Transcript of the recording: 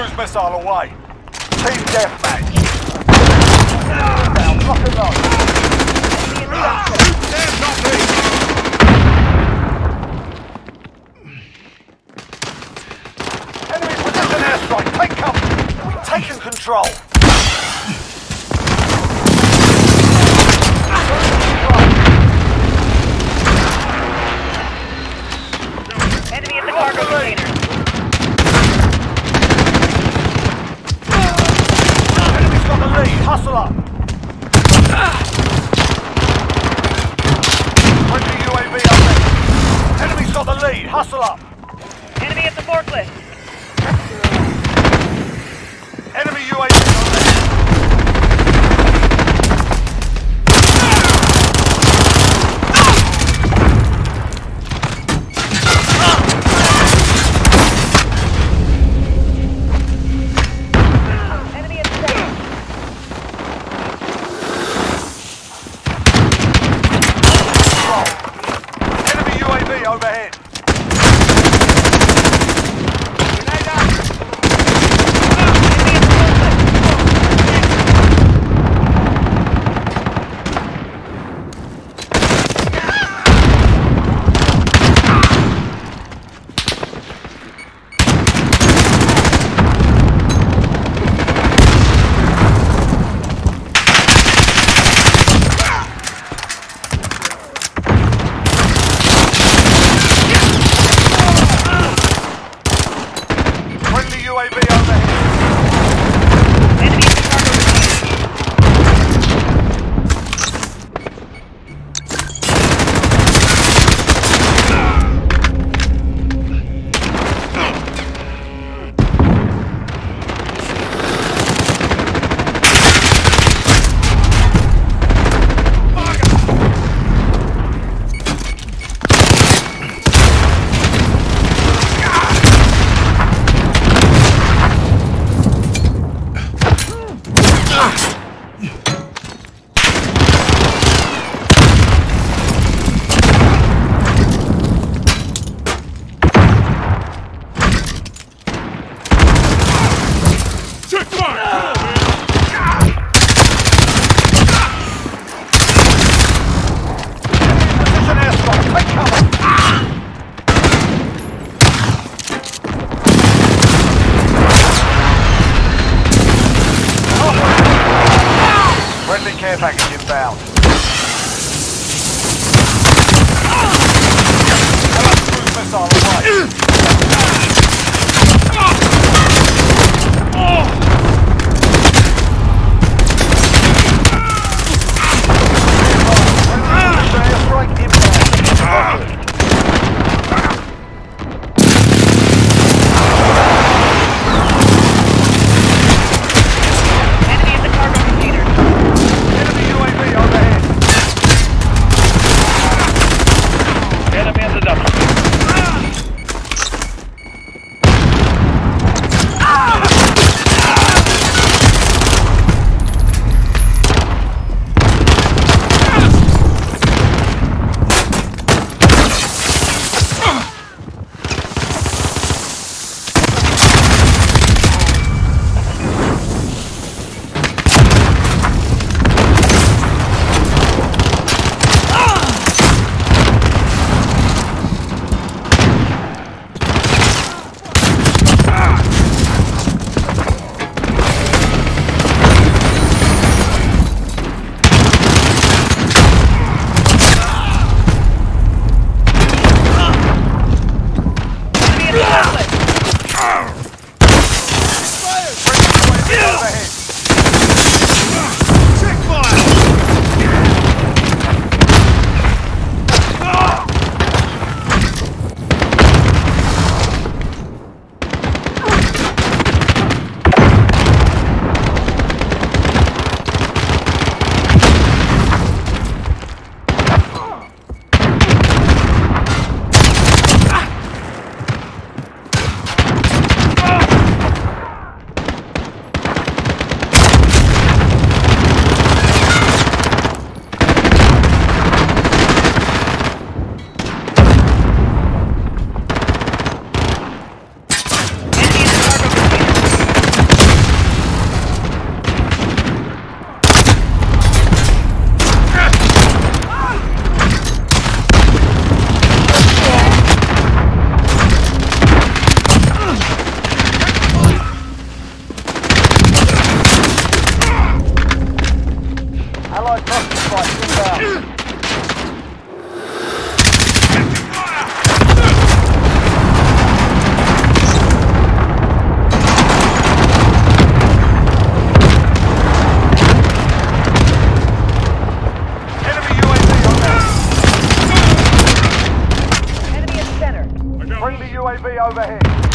cruise missile away. Team deathmatch. Now, rock and. Hustle up! Friendly care package inbound. UAV overhead.